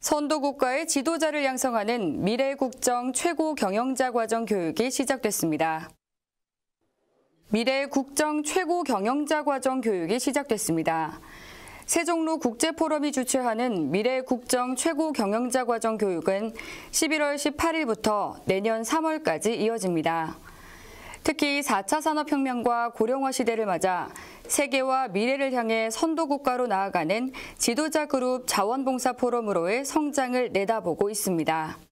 선도국가의 지도자를 양성하는 미래국정 최고 경영자 과정 교육이 시작됐습니다. 미래국정 최고 경영자 과정 교육이 시작됐습니다. 세종로 국제포럼이 주최하는 미래국정 최고 경영자 과정 교육은 11월 18일부터 내년 3월까지 이어집니다. 특히 4차 산업혁명과 고령화 시대를 맞아 세계와 미래를 향해 선도국가로 나아가는 지도자 그룹 자원봉사 포럼으로의 성장을 내다보고 있습니다.